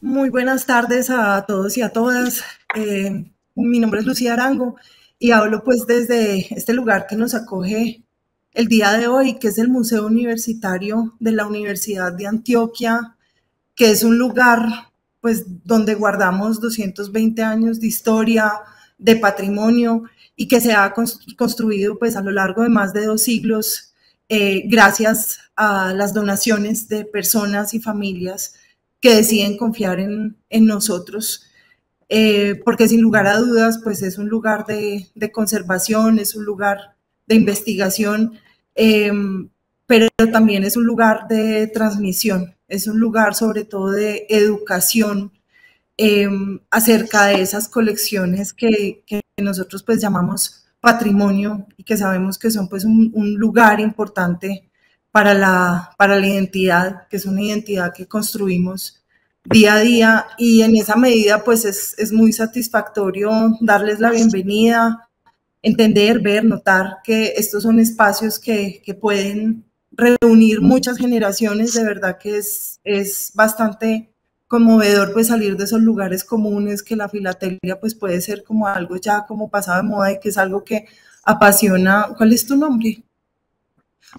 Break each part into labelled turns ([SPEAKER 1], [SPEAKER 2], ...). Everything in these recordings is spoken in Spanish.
[SPEAKER 1] Muy buenas tardes a todos y a todas. Eh, mi nombre es Lucía Arango y hablo pues desde este lugar que nos acoge el día de hoy, que es el Museo Universitario de la Universidad de Antioquia, que es un lugar pues donde guardamos 220 años de historia, de patrimonio y que se ha construido pues a lo largo de más de dos siglos eh, gracias a las donaciones de personas y familias que deciden confiar en, en nosotros. Eh, porque sin lugar a dudas, pues es un lugar de, de conservación, es un lugar de investigación, em, pero también es un lugar de transmisión, es un lugar sobre todo de educación em, acerca de esas colecciones que, que, nosotros pues llamamos patrimonio y que sabemos que son pues un, un lugar importante para la, para la identidad, que es una identidad que construimos día a día y en esa medida pues es, es muy satisfactorio darles la bienvenida, entender, ver, notar que estos son espacios que, que pueden reunir muchas generaciones, de verdad que es, es bastante conmovedor pues salir de esos lugares comunes que la filatelia pues puede ser como algo ya como pasado de moda y que es algo que apasiona. ¿Cuál es tu nombre?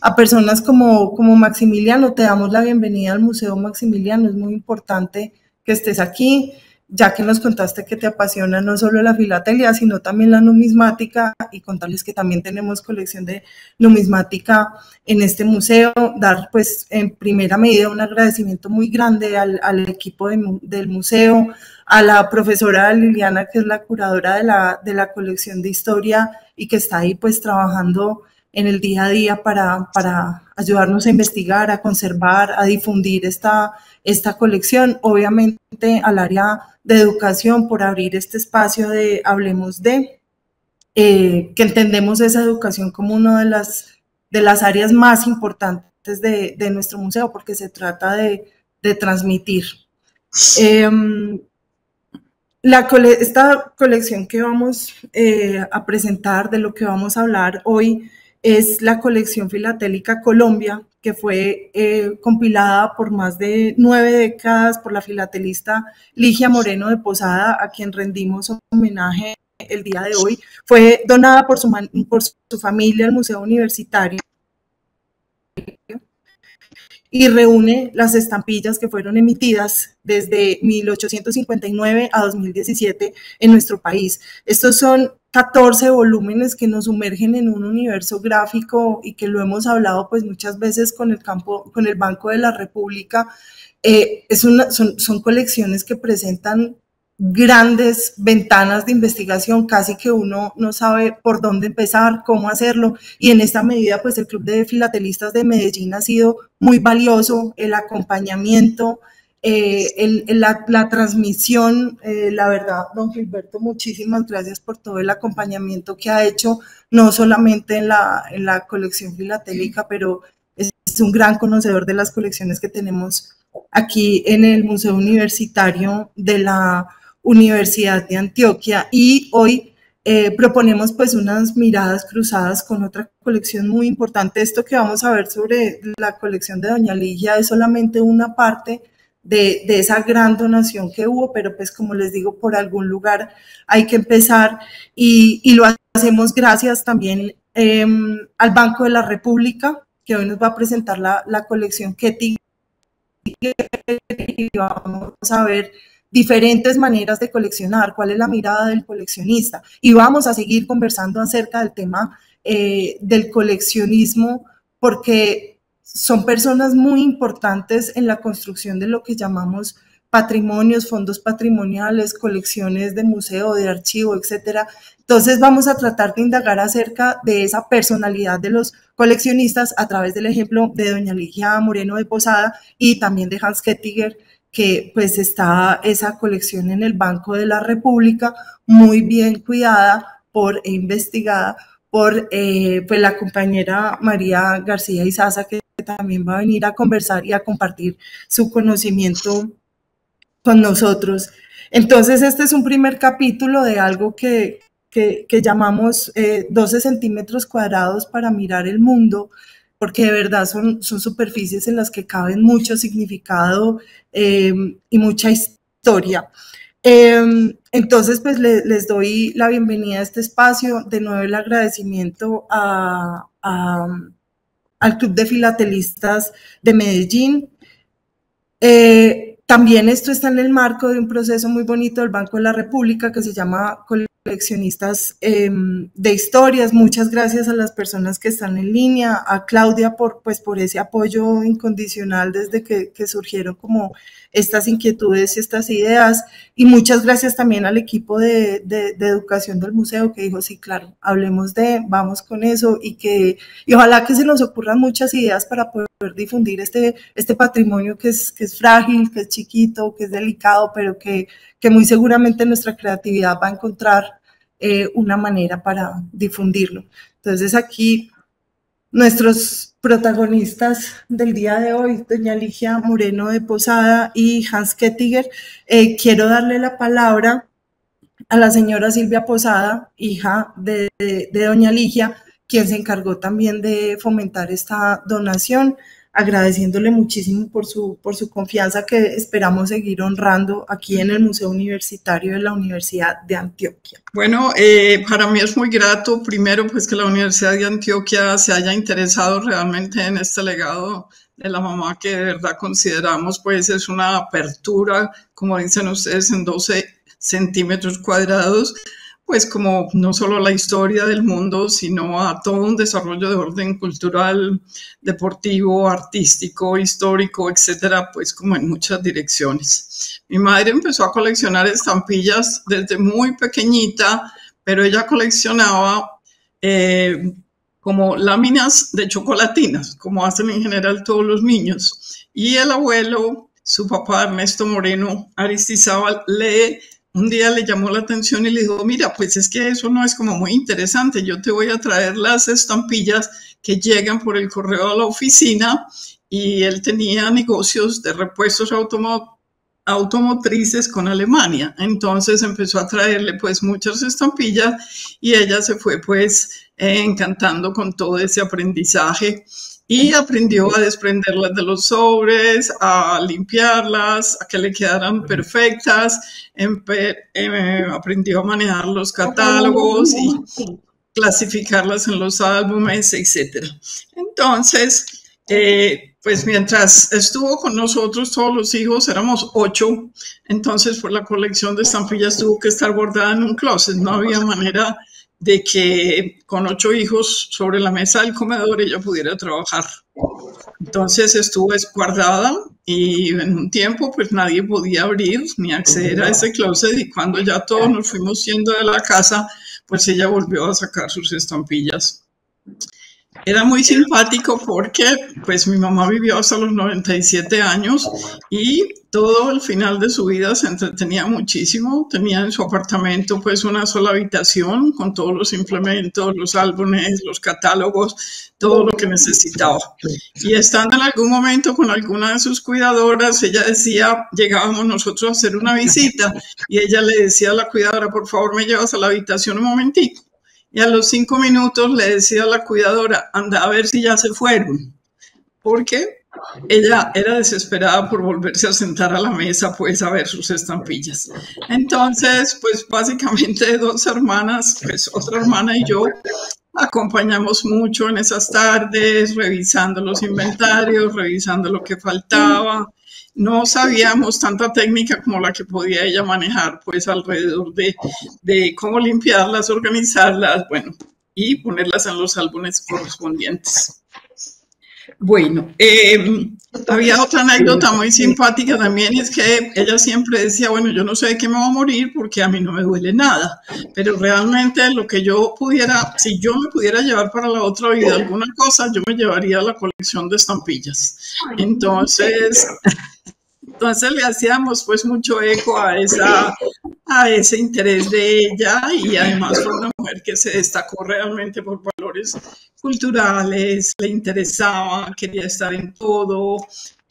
[SPEAKER 1] a personas como, como Maximiliano. Te damos la bienvenida al Museo Maximiliano. Es muy importante que estés aquí, ya que nos contaste que te apasiona no solo la filatelia, sino también la numismática y contarles que también tenemos colección de numismática en este museo. Dar pues en primera medida un agradecimiento muy grande al, al equipo de, del museo, a la profesora Liliana, que es la curadora de la, de la colección de historia y que está ahí pues trabajando en el día a día para, para ayudarnos a investigar, a conservar, a difundir esta, esta colección. Obviamente al área de educación por abrir este espacio de Hablemos de, eh, que entendemos esa educación como una de las, de las áreas más importantes de, de nuestro museo, porque se trata de, de transmitir. Eh, la cole esta colección que vamos eh, a presentar, de lo que vamos a hablar hoy, es la colección filatélica Colombia, que fue eh, compilada por más de nueve décadas por la filatelista Ligia Moreno de Posada, a quien rendimos homenaje el día de hoy. Fue donada por su, por su familia al Museo Universitario y reúne las estampillas que fueron emitidas desde 1859 a 2017 en nuestro país. Estos son 14 volúmenes que nos sumergen en un universo gráfico y que lo hemos hablado pues muchas veces con el campo, con el Banco de la República. Eh, es una, son, son colecciones que presentan grandes ventanas de investigación, casi que uno no sabe por dónde empezar, cómo hacerlo, y en esta medida, pues el Club de Filatelistas de Medellín ha sido muy valioso, el acompañamiento, eh, el, la, la, transmisión, eh, la verdad, don Gilberto, muchísimas gracias por todo el acompañamiento que ha hecho, no solamente en la, en la colección filatélica, pero es, es un gran conocedor de las colecciones que tenemos aquí en el Museo Universitario de la Universidad de Antioquia y hoy eh, proponemos pues unas miradas cruzadas con otra colección muy importante. Esto que vamos a ver sobre la colección de Doña Ligia es solamente una parte de, esa gran donación que hubo, pero pues como les digo, por algún lugar hay que empezar y, lo hacemos gracias también eh, al Banco de la República, que hoy nos va a presentar la, la colección Ketty y vamos a ver diferentes maneras de coleccionar, cuál es la mirada del coleccionista. Y vamos a seguir conversando acerca del tema eh, del coleccionismo, porque son personas muy importantes en la construcción de lo que llamamos patrimonios, fondos patrimoniales, colecciones de museo, de archivo, etcétera. Entonces vamos a tratar de indagar acerca de esa personalidad de los coleccionistas a través del ejemplo de doña Ligia Moreno de Posada y también de Hans Kettiger, que pues está esa colección en el Banco de la República, muy bien cuidada por e investigada por eh, pues la compañera María García Izaza, que también va a venir a conversar y a compartir su conocimiento con nosotros. Entonces, este es un primer capítulo de algo que, que, llamamos 12 centímetros cuadrados para mirar el mundo, porque de verdad son, son superficies en las que caben mucho significado y mucha historia. Em, entonces, pues les doy la bienvenida a este espacio. De nuevo, el agradecimiento a, al Club de Filatelistas de Medellín. Eh, también esto está en el marco de un proceso muy bonito del Banco de la República que se llama coleccionistas em, de historias. Muchas gracias a las personas que están en línea, a Claudia por, pues, por ese apoyo incondicional desde que, surgieron como estas inquietudes y estas ideas. Y muchas gracias también al equipo de, de, de, educación del museo que dijo, sí, claro, hablemos de, vamos con eso y que, y ojalá que se nos ocurran muchas ideas para poder difundir este, este patrimonio que es, que es frágil, que es chiquito, que es delicado, pero que, que muy seguramente nuestra creatividad va a encontrar eh, una manera para difundirlo. Entonces aquí nuestros protagonistas del día de hoy, doña Ligia Moreno de Posada y Hans Kettiger, eh, quiero darle la palabra a la señora Silvia Posada, hija de, de, de doña Ligia, quien se encargó también de fomentar esta donación agradeciéndole muchísimo por su, por su confianza que esperamos seguir honrando aquí en el Museo Universitario de la Universidad de Antioquia.
[SPEAKER 2] Bueno, eh, para mí es muy grato, primero, pues que la Universidad de Antioquia se haya interesado realmente en este legado de la mamá que de verdad consideramos, pues es una apertura, como dicen ustedes, en 12 centímetros cuadrados pues como no solo la historia del mundo, sino a todo un desarrollo de orden cultural, deportivo, artístico, histórico, etcétera, pues como en muchas direcciones. Mi madre empezó a coleccionar estampillas desde muy pequeñita, pero ella coleccionaba eh, como láminas de chocolatinas, como hacen en general todos los niños. Y el abuelo, su papá Ernesto Moreno Aristizábal, le un día le llamó la atención y le dijo, mira, pues es que eso no es como muy interesante, yo te voy a traer las estampillas que llegan por el correo a la oficina y él tenía negocios de repuestos automotrices con Alemania. Entonces empezó a traerle pues muchas estampillas y ella se fue pues encantando con todo ese aprendizaje y aprendió a desprenderlas de los sobres, a limpiarlas, a que le quedaran perfectas, eh, aprendió a manejar los catálogos y clasificarlas en los álbumes, etc. Entonces, eh, pues mientras estuvo con nosotros todos los hijos, éramos ocho, entonces por la colección de estampillas tuvo que estar bordada en un closet, no había manera de que con ocho hijos sobre la mesa del comedor ella pudiera trabajar. Entonces estuvo esguardada y en un tiempo pues nadie podía abrir ni acceder a ese closet y cuando ya todos nos fuimos yendo de la casa, pues ella volvió a sacar sus estampillas. Era muy simpático porque pues mi mamá vivió hasta los 97 años y todo el final de su vida se entretenía muchísimo. Tenía en su apartamento pues una sola habitación con todos los implementos, los álbumes, los catálogos, todo lo que necesitaba. Y estando en algún momento con alguna de sus cuidadoras, ella decía, llegábamos nosotros a hacer una visita y ella le decía a la cuidadora, por favor me llevas a la habitación un momentico y a los cinco minutos le decía a la cuidadora, anda a ver si ya se fueron, porque ella era desesperada por volverse a sentar a la mesa, pues a ver sus estampillas. Entonces, pues básicamente dos hermanas, pues otra hermana y yo, acompañamos mucho en esas tardes, revisando los inventarios, revisando lo que faltaba, no sabíamos tanta técnica como la que podía ella manejar, pues alrededor de, cómo limpiarlas, organizarlas, bueno, y ponerlas en los álbumes correspondientes. Bueno, em, había otra anécdota muy simpática también, es que ella siempre decía, bueno, yo no sé de qué me voy a morir porque a mí no me duele nada, pero realmente lo que yo pudiera, si yo me pudiera llevar para la otra vida alguna cosa, yo me llevaría la colección de estampillas. Entonces, entonces le hacíamos pues mucho eco a, esa, a ese interés de ella y además fue una mujer que se destacó realmente por valores culturales, le interesaba, quería estar en todo,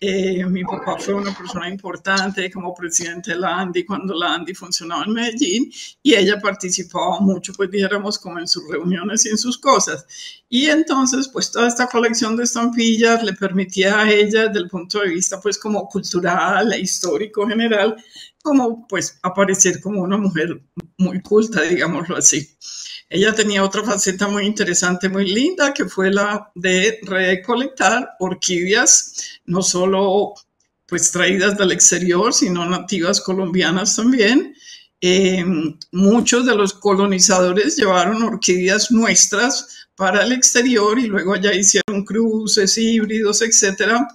[SPEAKER 2] eh, mi papá fue una persona importante como presidente de la ANDI cuando la ANDI funcionaba en Medellín y ella participaba mucho, pues dijéramos, como en sus reuniones y en sus cosas. Y entonces, pues toda esta colección de estampillas le permitía a ella, desde el punto de vista, pues como cultural e histórico general, como pues aparecer como una mujer muy culta, digámoslo así. Ella tenía otra faceta muy interesante, muy linda, que fue la de recolectar orquídeas, no solo pues traídas del exterior, sino nativas colombianas también. Eh, muchos de los colonizadores llevaron orquídeas nuestras para el exterior y luego allá hicieron cruces, híbridos, etcétera,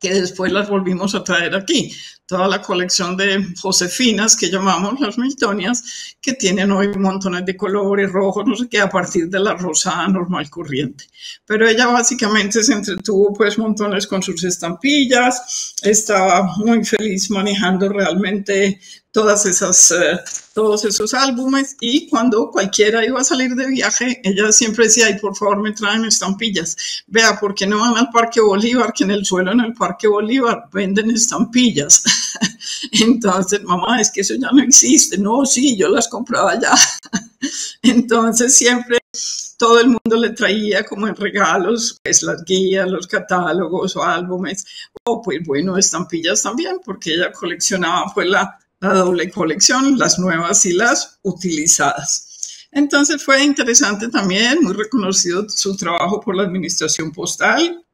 [SPEAKER 2] que después las volvimos a traer aquí toda la colección de Josefinas que llamamos las Miltonias, que tienen hoy montones de colores rojos, no sé qué, a partir de la rosada normal corriente. Pero ella básicamente se entretuvo pues montones con sus estampillas, estaba muy feliz manejando realmente todas esas, eh, todos esos álbumes y cuando cualquiera iba a salir de viaje, ella siempre decía, ay, por favor me traen estampillas. Vea, ¿por qué no van al Parque Bolívar? Que en el suelo en el Parque Bolívar venden estampillas. Entonces, mamá, es que eso ya no existe. No, sí, yo las compraba ya. Entonces, siempre todo el mundo le traía como en regalos, pues las guías, los catálogos o álbumes, o pues bueno, estampillas también, porque ella coleccionaba pues la, la doble colección, las nuevas y las utilizadas. Entonces fue interesante también, muy reconocido su trabajo por la administración postal,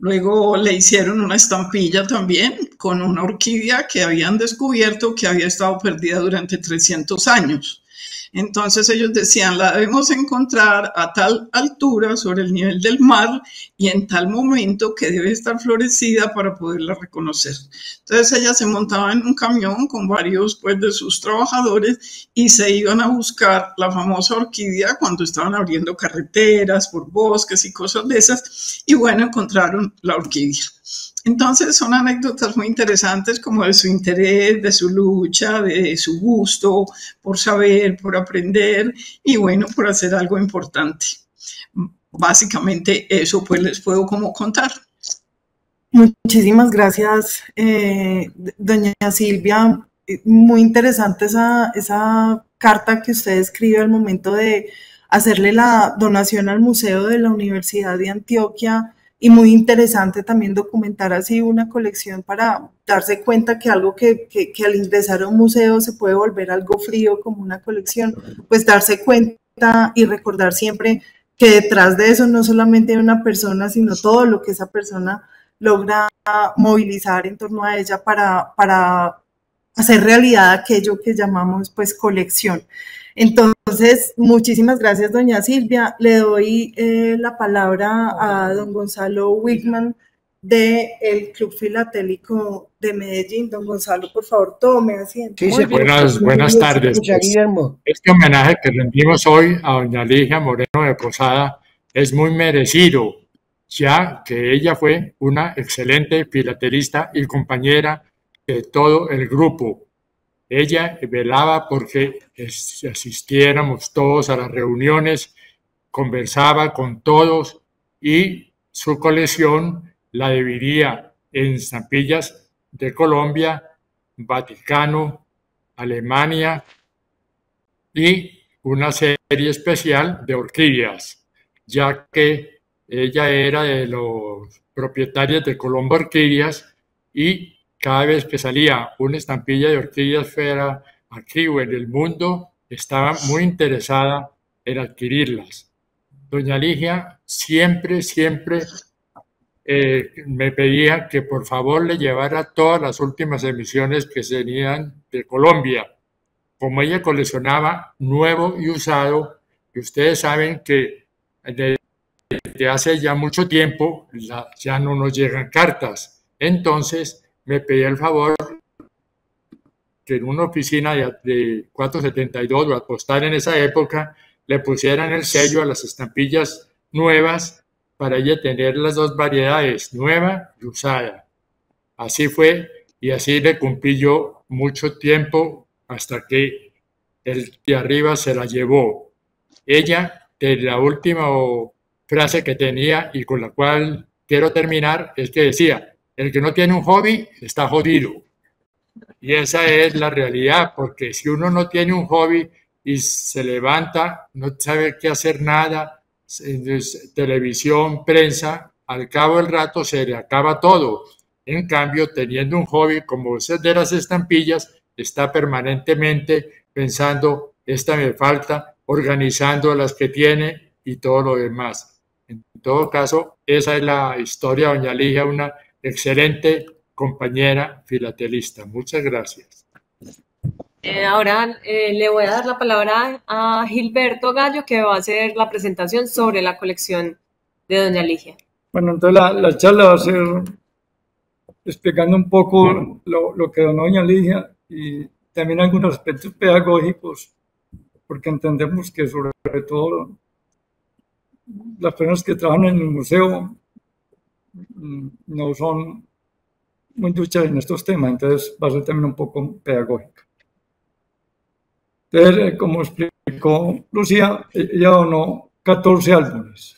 [SPEAKER 2] Luego le hicieron una estampilla también con una orquídea que habían descubierto que había estado perdida durante 300 años. Entonces ellos decían, la debemos encontrar a tal altura sobre el nivel del mar y en tal momento que debe estar florecida para poderla reconocer. Entonces ella se montaba en un camión con varios pues, de sus trabajadores y se iban a buscar la famosa orquídea cuando estaban abriendo carreteras por bosques y cosas de esas y bueno, encontraron la orquídea. Entonces son anécdotas muy interesantes como de su interés, de su lucha, de su gusto por saber, por aprender y bueno, por hacer algo importante. Básicamente eso pues les puedo como contar.
[SPEAKER 1] Muchísimas gracias, eh, doña Silvia. Muy interesante esa, esa carta que usted escribe al momento de hacerle la donación al Museo de la Universidad de Antioquia y muy interesante también documentar así una colección para darse cuenta que algo que, que, que, al ingresar a un museo se puede volver algo frío como una colección, pues darse cuenta y recordar siempre que detrás de eso no solamente hay una persona, sino todo lo que esa persona logra movilizar en torno a ella para, para hacer realidad aquello que llamamos pues colección. Entonces, muchísimas gracias, doña Silvia. Le doy eh, la palabra a don Gonzalo Wigman del Club Filatélico de Medellín. Don Gonzalo, por favor, tome asiento.
[SPEAKER 3] Sí, buenas, buenas tardes. Este homenaje que rendimos hoy a doña Ligia Moreno de Posada es muy merecido, ya que ella fue una excelente filatelista y compañera de todo el grupo ella velaba porque asistiéramos todos a las reuniones, conversaba con todos y su colección la dividía en estampillas de Colombia, Vaticano, Alemania y una serie especial de orquídeas, ya que ella era de los propietarios de Colombo Orquídeas y cada vez que salía una estampilla de orquídeas fuera aquí o en el mundo, estaba muy interesada en adquirirlas. Doña Ligia siempre, siempre eh, me pedía que por favor le llevara todas las últimas emisiones que tenían de Colombia. Como ella coleccionaba nuevo y usado, y ustedes saben que desde hace ya mucho tiempo ya no nos llegan cartas. Entonces, me pedía el favor que en una oficina de, 472 o apostar en esa época le pusieran el sello a las estampillas nuevas para ella tener las dos variedades, nueva y usada. Así fue y así le cumplí yo mucho tiempo hasta que el de arriba se la llevó. ella, de la última frase que tenía y con la cual quiero terminar, es que decía, el que no tiene un hobby está jodido. Y esa es la realidad, porque si uno no tiene un hobby y se levanta, no sabe qué hacer nada, televisión, prensa, al cabo del rato se le acaba todo. En cambio, teniendo un hobby como ese de las estampillas, está permanentemente pensando, esta me falta, organizando las que tiene y todo lo demás. En todo caso, esa es la historia Doña Ligia, una excelente compañera filatelista. Muchas gracias.
[SPEAKER 4] Eh, ahora eh, le voy a dar la palabra a Gilberto Gallo, que va a hacer la presentación sobre la colección de Doña Ligia.
[SPEAKER 5] Bueno, entonces la, charla va a ser explicando un poco lo, lo que Doña Ligia y también algunos aspectos pedagógicos, porque entendemos que sobre todo las personas que trabajan en el museo no son muy duchas en estos temas, entonces va a ser también un poco pedagógica. Entonces, eh, como explicó Lucía, ella donó 14 álbumes,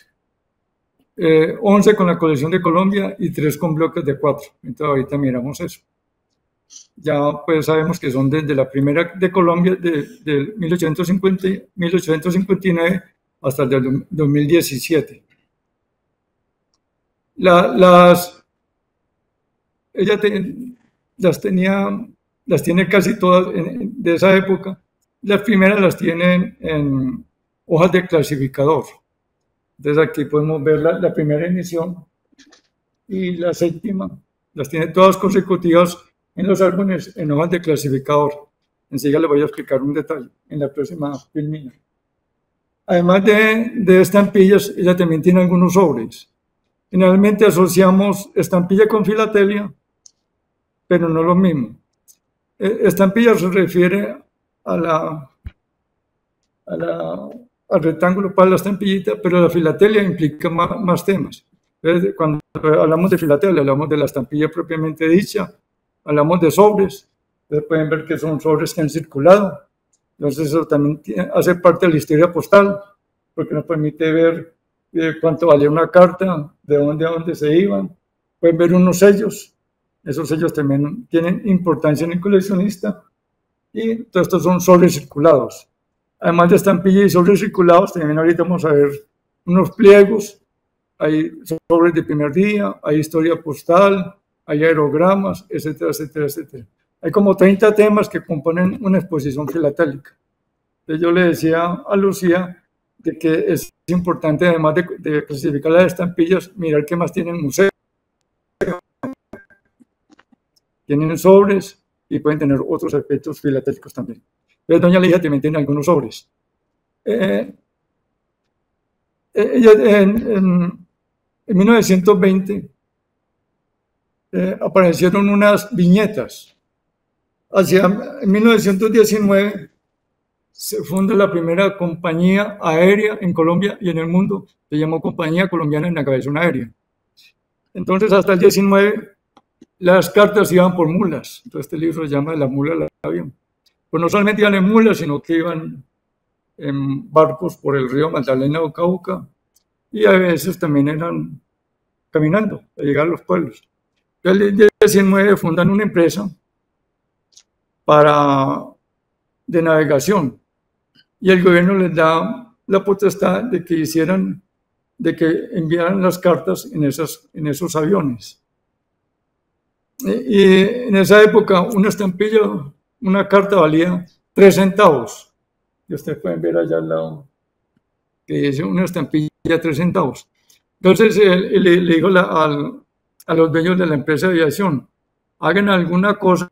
[SPEAKER 5] 11 eh, con la colección de Colombia y 3 con bloques de 4. Entonces ahorita miramos eso ya pues sabemos que son desde la primera de Colombia de, de 1850, 1859 hasta el 2017. Las, ella las tenía, las tiene casi todas de esa época. Las primeras las tienen en hojas de clasificador. Entonces aquí podemos ver la, la primera emisión y la séptima. Las tiene todas consecutivas en los álbumes en hojas de clasificador. Enseguida le voy a explicar un detalle en la próxima filmina. Además de, de estampillas, ella también tiene algunos sobres. Generalmente asociamos estampilla con filatelia, pero no lo mismo. E, estampilla se refiere a la, a la, al rectángulo para la estampillita, pero la filatelia implica más, más temas. Cuando hablamos de filatelia, hablamos de la estampilla propiamente dicha, hablamos de sobres, ustedes pueden ver que son sobres que han circulado. Entonces eso también hace parte de la historia postal, porque nos permite ver eh, cuánto valía una carta, de dónde a dónde se iban. Pueden ver unos sellos, esos sellos también tienen importancia en el coleccionista. Y todos estos son sobres circulados. Además de estampillas y sobres circulados, también ahorita vamos a ver unos pliegos. Hay sobres de primer día, hay historia postal, hay aerogramas, etcétera, etcétera, etcétera. Hay como 30 temas que componen una exposición filatélica. Yo le decía a Lucía de que es importante, además de, clasificar las estampillas, mirar qué más tienen museos. Tienen sobres y pueden tener otros aspectos filatélicos también. Entonces, doña Ligia también tiene algunos sobres. Eh, eh, en, en 1920 eh, aparecieron unas viñetas. Hacia 1919 se funda la primera compañía aérea en Colombia y en el mundo. Se llamó Compañía Colombiana de Navegación Aérea. Entonces, hasta el 19, las cartas iban por mulas. Entonces, este libro se llama La mula del avión. Pues no solamente iban en mulas, sino que iban en barcos por el río Magdalena o Cauca y a veces también eran caminando a llegar a los pueblos. El 19 fundan una empresa para, de navegación y el gobierno les da la potestad de que hicieran, de que enviaran las cartas en, esas, en esos aviones. Y en esa época una estampilla, una carta valía tres centavos. Y ustedes pueden ver allá al lado que dice una estampilla tres centavos. Entonces le, le dijo al, a los dueños de la empresa de aviación, hagan alguna cosa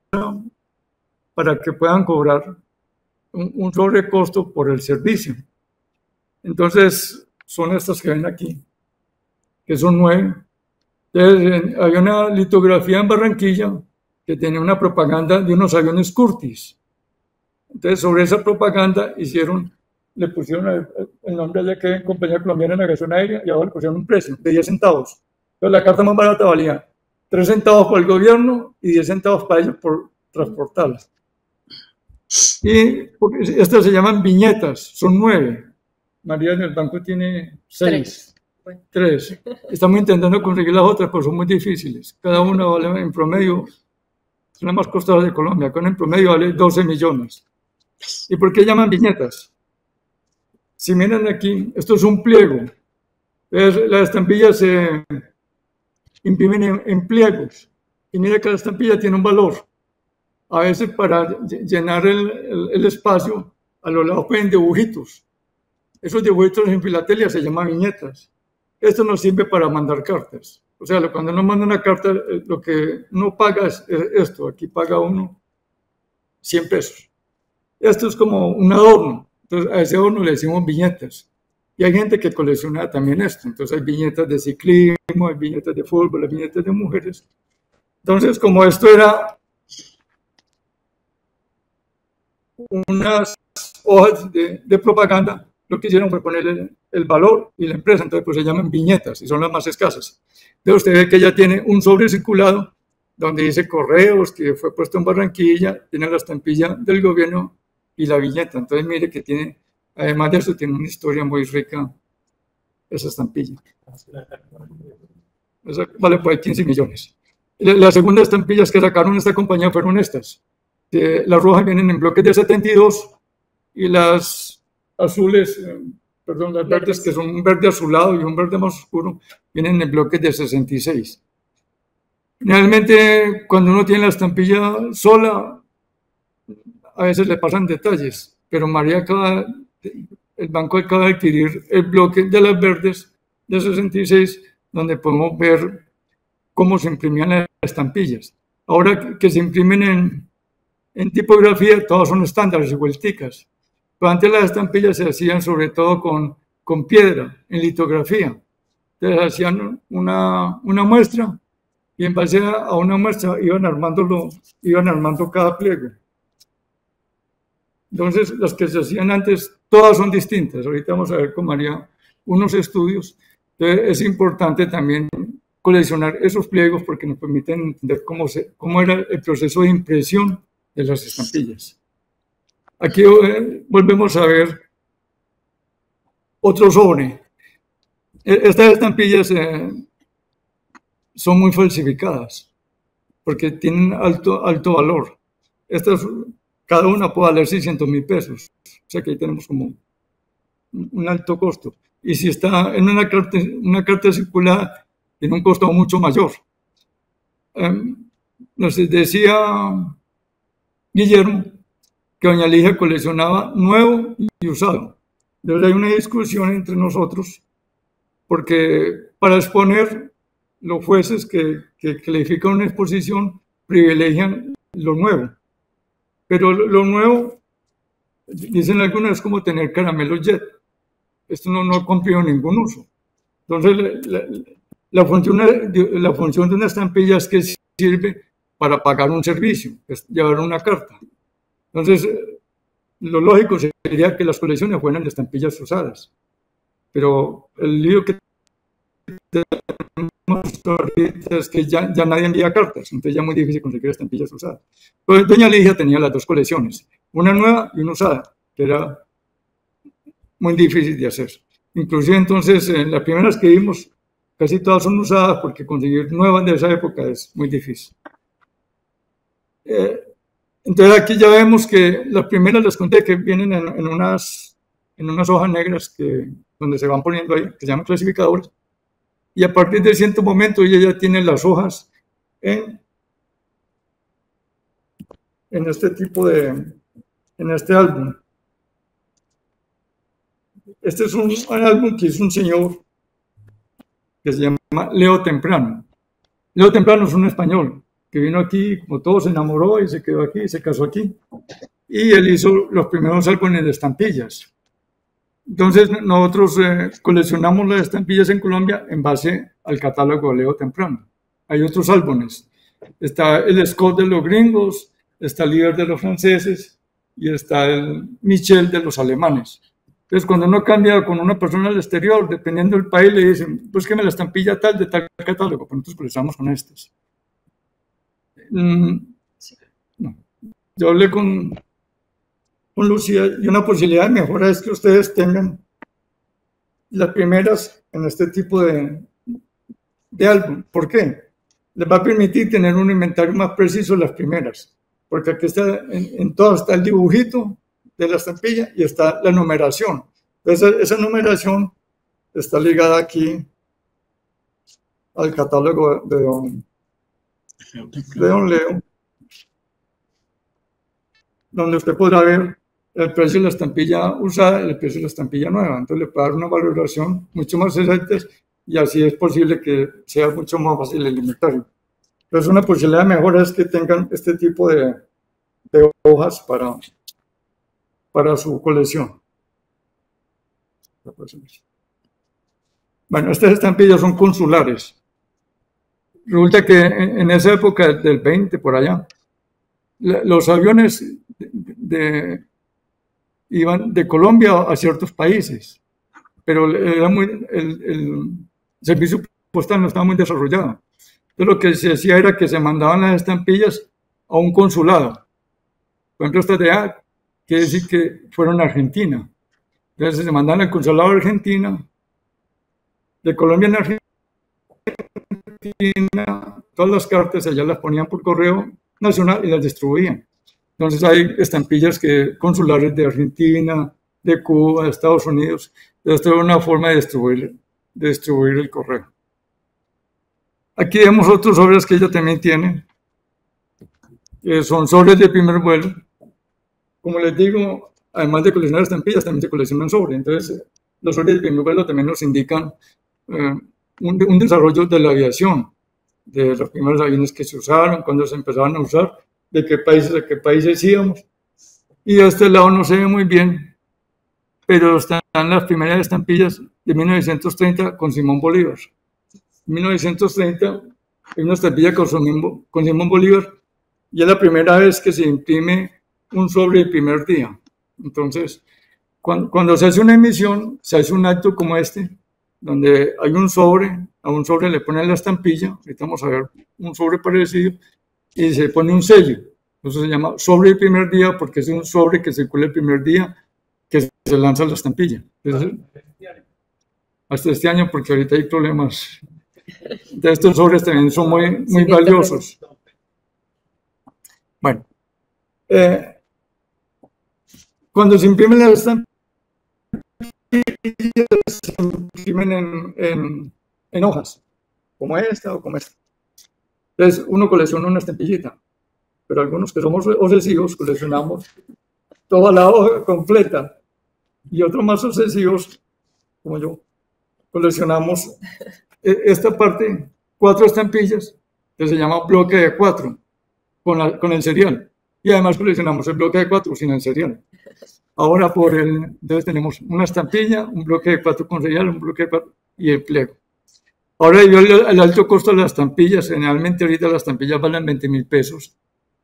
[SPEAKER 5] para que puedan cobrar un, sobrecosto por el servicio. Entonces, son estas que ven aquí, que son nueve. Entonces, había una litografía en Barranquilla que tenía una propaganda de unos aviones Curtis. Entonces, sobre esa propaganda hicieron, le pusieron el, nombre de que compañía colombiana de navegación aérea y ahora le pusieron un precio de 10 centavos. Entonces la carta más barata valía 3 centavos para el gobierno y 10 centavos para ellos por transportarlas. Y estas se llaman viñetas, son nueve. María en el banco tiene seis. Tres. Estamos intentando conseguir las otras, pero son muy difíciles. Cada una vale en promedio, es la más costosa de Colombia, con en promedio vale 12 millones. ¿Y por qué llaman viñetas? Si miran aquí, esto es un pliego. Las estampillas se imprimen en, pliegos. Y mira que la estampilla tiene un valor. A veces para llenar el, el, espacio, a los lados ponen dibujitos. Esos dibujitos en filatelia se llaman viñetas. Esto nos sirve para mandar cartas. O sea, cuando uno manda una carta, eh, lo que uno paga es esto. Aquí paga uno 100 pesos. Esto es como un adorno. Entonces, a ese adorno le decimos viñetas. Y hay gente que colecciona también esto. Entonces, hay viñetas de ciclismo, hay viñetas de fútbol, hay viñetas de mujeres. Entonces, como esto era unas hojas de, de propaganda, lo que hicieron fue ponerle el valor y la empresa, entonces pues se llaman viñetas y son las más escasas. Entonces usted ve que ya tiene un sobre circulado donde dice correos, que fue puesto en Barranquilla, tiene la estampilla del gobierno y la viñeta. Entonces mire que tiene, además de eso, tiene una historia muy rica esa estampilla. vale pues 15 millones. Las segundas estampillas que sacaron esta compañía fueron estas. Las rojas vienen en bloques de 72 y las azules, eh, perdón, las verdes que son un verde azulado y un verde más oscuro, vienen en bloques de 66. Realmente, cuando uno tiene la estampilla sola, a veces le pasan detalles, pero María acaba, el banco acaba de adquirir el bloque de las verdes de 66, donde podemos ver cómo se imprimían las estampillas. Ahora que se imprimen en, en tipografía, todas son estándares y vuelticas. Pero antes las estampillas se hacían sobre todo con, con piedra, en litografía. Entonces hacían una, una muestra y en base a una muestra iban, armándolo, iban armando cada pliego. Entonces, las que se hacían antes, todas son distintas. Ahorita vamos a ver con María unos estudios. Entonces, es importante también coleccionar esos pliegos porque nos permiten entender cómo, se, cómo era el proceso de impresión de las estampillas. Aquí eh, volvemos a ver otro sobre. Estas estampillas eh, son muy falsificadas porque tienen alto, alto valor. Estas, cada una puede valer 600 mil pesos. O sea que ahí tenemos como un alto costo. Y si está en una carta, una carta circular, tiene un costo mucho mayor. Em, nos decía Guillermo que doña Ligia coleccionaba nuevo y usado. Entonces hay una discusión entre nosotros porque para exponer los jueces que, que califican una exposición privilegian lo nuevo. Pero lo, nuevo, dicen algunas, es como tener caramelos jet. Esto no, no ha cumplido ningún uso. Entonces, la, función, la función de una estampilla es que sirve para pagar un servicio, es llevar una carta. Entonces, lo lógico sería que las colecciones fueran de estampillas usadas. Pero el lío que es que ya, ya, nadie envía cartas, entonces ya es muy difícil conseguir estampillas usadas. Pues doña Ligia tenía las dos colecciones, una nueva y una usada, que era muy difícil de hacer. Inclusive entonces, en las primeras que vimos, casi todas son usadas porque conseguir nuevas de esa época es muy difícil. Eh, entonces aquí ya vemos que las primeras les conté que vienen en, unas, en unas hojas negras que, donde se van poniendo ahí, que se llaman clasificadores. Y a partir de cierto momento ella ya tiene las hojas en, en este tipo de, en este álbum. Este es un, un álbum que es un señor que se llama Leo Temprano. Leo Temprano es un español, que vino aquí, como todo, se enamoró y se quedó aquí, se casó aquí. Y él hizo los primeros álbumes de estampillas. Entonces, nosotros eh, coleccionamos las estampillas en Colombia en base al catálogo Leo Temprano. Hay otros álbumes. Está el Scott de los gringos, está el líder de los franceses y está el Michel de los alemanes. Entonces, cuando uno cambia con una persona del exterior, dependiendo del país, le dicen, búsqueme la estampilla tal de tal catálogo. Pues nosotros coleccionamos con estos. Mm, yo hablé con, con Lucía y una posibilidad de mejora es que ustedes tengan las primeras en este tipo de, de álbum. ¿Por qué? Les va a permitir tener un inventario más preciso las primeras, porque aquí está, en, en todo está el dibujito de la estampilla y está la numeración. Entonces, esa numeración está ligada aquí al catálogo de don, de don Leo, donde usted podrá ver el precio de la estampilla usada y el precio de la estampilla nueva. Entonces le puede dar una valoración mucho más exacta y así es posible que sea mucho más fácil el inventario. Entonces una posibilidad mejor es que tengan este tipo de, de hojas para, para su colección. Bueno, estas estampillas son consulares. Resulta que en, esa época del 20, por allá, los aviones de, iban de Colombia a ciertos países, pero era muy, el, el, servicio postal no estaba muy desarrollado. Entonces lo que se hacía era que se mandaban las estampillas a un consulado. Por ejemplo, esta de A quiere decir que fueron a Argentina. Entonces se mandaban al consulado de Argentina, de Colombia en Argentina, todas las cartas allá las ponían por correo nacional y las distribuían. Entonces hay estampillas que consulares de Argentina, de Cuba, de Estados Unidos. Esto es una forma de distribuir, de distribuir el correo. Aquí vemos otros sobres que ella también tiene, que son sobres de primer vuelo. Como les digo, además de coleccionar estampillas, también se coleccionan sobres. Entonces, los sobres de primer vuelo también nos indican eh, un, desarrollo de la aviación, de los primeros aviones que se usaron, cuando se empezaron a usar, de qué países a qué países íbamos. Y de este lado no se ve muy bien, pero están las primeras estampillas de 1930 con Simón Bolívar. En 1930 hay una estampilla con Simón, con Simón Bolívar y es la primera vez que se imprime un sobre el primer día. Entonces, cuando, cuando se hace una emisión, se hace un acto como este, donde hay un sobre, a un sobre le ponen la estampilla, ahorita vamos a ver un sobre parecido, y se pone un sello. Eso se llama sobre el primer día porque es un sobre que circula el primer día que se lanza la estampilla. hasta este año porque ahorita hay problemas. De estos sobres también son muy, muy valiosos. Bueno, eh, cuando se imprimen las estampillas, se imprimen en, en, en hojas, como esta o como esta. Entonces, uno colecciona una estampillita, pero algunos que somos obsesivos coleccionamos toda la hoja completa y otros más obsesivos, como yo, coleccionamos e, esta parte, cuatro estampillas, que se llama bloque de cuatro, con, la, con el serial. Y además coleccionamos el bloque de cuatro sin el serial. Ahora por el, entonces tenemos una estampilla, un bloque de cuatro serial, un bloque de cuatro y el pliego. Ahora yo el, alto costo de las estampillas, generalmente ahorita las estampillas valen 20 mil pesos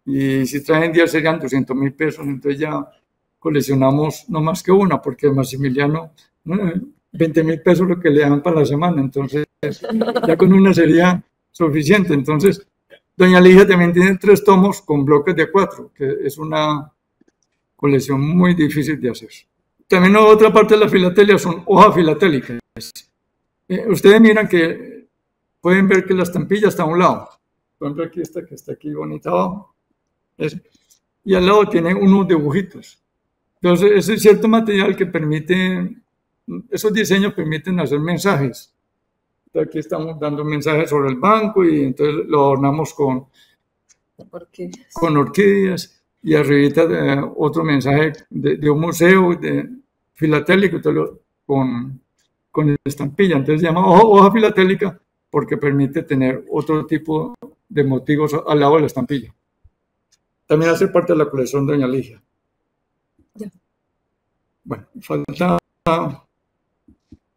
[SPEAKER 5] y si traen 10 serían 200 mil pesos, entonces ya coleccionamos no más que una, porque Maximiliano, 20 mil pesos lo que le dan para la semana, entonces ya con una sería suficiente. Entonces, Doña Ligia también tiene tres tomos con bloques de cuatro, que es una colección muy difícil de hacer. También otra parte de la filatelia son hojas filatélicas. Eh, ustedes miran que pueden ver que la estampilla está a un lado. Por ejemplo, aquí está, que está aquí bonita abajo. y al lado tiene unos dibujitos. Entonces, ese es cierto material que permite, esos diseños permiten hacer mensajes. aquí estamos dando mensajes sobre el banco y entonces lo adornamos con orquídeas, con orquídeas y arribita otro mensaje de, un museo de filatélico con con estampilla. Entonces se llama hoja, filatélica porque permite tener otro tipo de motivos al lado de la estampilla. También hace parte de la colección de Doña Ligia. Bueno, falta...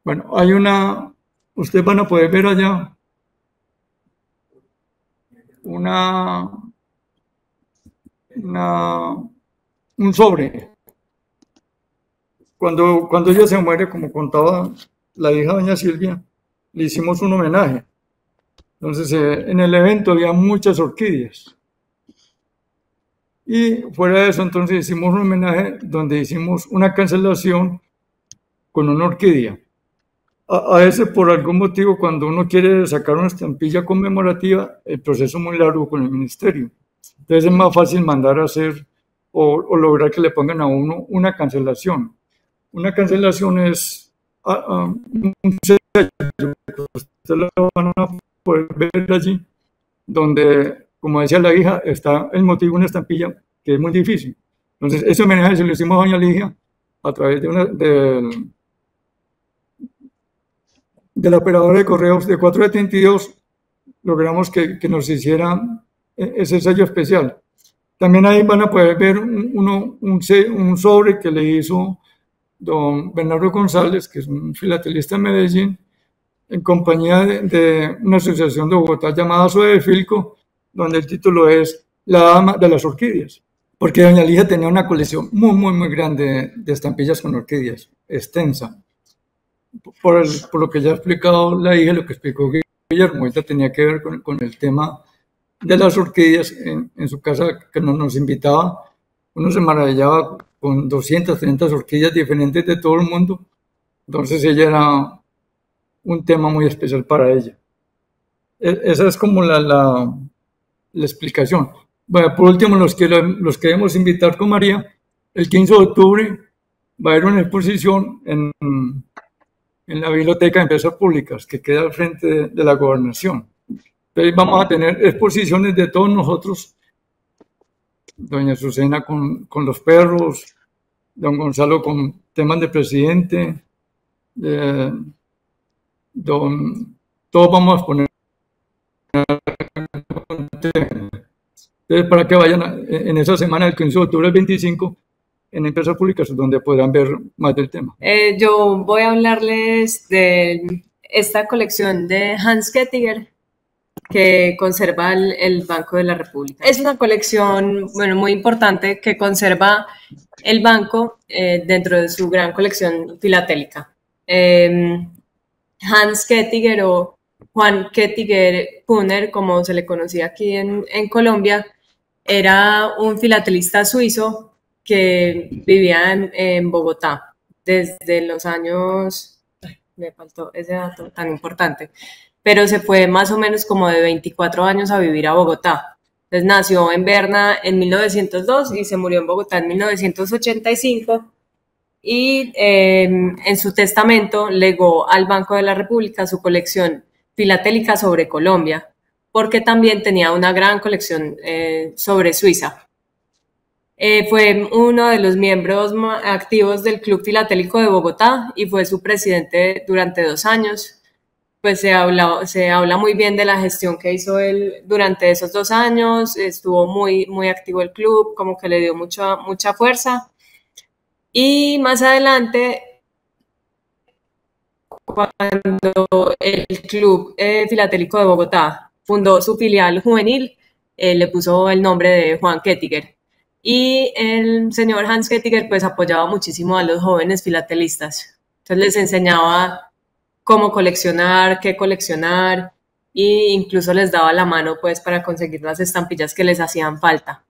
[SPEAKER 5] Bueno, hay una... Ustedes van a poder ver allá una... una un sobre. Cuando, cuando ella se muere, como contaba la hija doña Silvia, le hicimos un homenaje. Entonces, eh, en el evento había muchas orquídeas. Y fuera de eso, entonces hicimos un homenaje donde hicimos una cancelación con una orquídea. a, veces por algún motivo cuando uno quiere sacar una estampilla conmemorativa, el proceso es muy largo con el ministerio. Entonces es más fácil mandar a hacer o, lograr que le pongan a uno una cancelación. Una cancelación es ah, ah, un sello ustedes lo van a poder ver allí, donde, como decía la hija, está el motivo de una estampilla que es muy difícil. Entonces, ese homenaje se lo hicimos a Doña Ligia a través de una, de, de la operadora de correos de 472, logramos que, que nos hiciera ese sello especial. También ahí van a poder ver uno, un, un sobre que le hizo don Bernardo González, que es un filatelista de Medellín, en compañía de, una asociación de Bogotá llamada Filco, donde el título es La Dama de las Orquídeas. Porque doña Ligia tenía una colección muy, muy, muy grande de estampillas con orquídeas, extensa. Por, por lo que ya ha explicado la hija, lo que explicó Guillermo, ahorita tenía que ver con, con el tema de las orquídeas en, en, su casa que nos, nos invitaba. Uno se maravillaba con 200, 300 orquídeas diferentes de todo el mundo. Entonces ella era un tema muy especial para ella. E, esa es como la, la, la explicación. Bueno, por último, los, que, los queremos invitar con María. El 15 de octubre va a haber una exposición en, en la Biblioteca de Empresas Públicas que queda al frente de la gobernación. Entonces vamos a tener exposiciones de todos nosotros. Doña Susana con, con los perros, don Gonzalo con temas de presidente, don, todos vamos a poner entonces, para que vayan en esa semana del 15 de octubre al 25 en Empresas Públicas, donde podrán ver más del tema.
[SPEAKER 4] Eh, yo voy a hablarles de esta colección de Hans Kettiger, que conserva el, Banco de la República. Es una colección, bueno, muy importante que conserva el banco eh, dentro de su gran colección filatélica. Em, Hans Kettiger o Juan Kettiger Puner, como se le conocía aquí en, Colombia, era un filatelista suizo que vivía en Bogotá desde los años, me faltó ese dato tan importante, pero se fue más o menos como de 24 años a vivir a Bogotá. Entonces nació en Berna en 1902 y se murió en Bogotá en 1985 y em, en su testamento legó al Banco de la República su colección filatélica sobre Colombia, porque también tenía una gran colección eh, sobre Suiza. Eh, fue uno de los miembros activos del Club Filatélico de Bogotá y fue su presidente durante dos años pues se habla, se habla muy bien de la gestión que hizo él durante esos dos años, estuvo muy, muy activo el club, como que le dio mucha, mucha fuerza. Y más adelante, cuando el Club eh, Filatélico de Bogotá fundó su filial juvenil, eh, le puso el nombre de Juan Kettiger. Y el señor Hans Kettiger pues apoyaba muchísimo a los jóvenes filatelistas. Entonces les enseñaba cómo coleccionar, qué coleccionar e incluso les daba la mano pues para conseguir las estampillas que les hacían falta.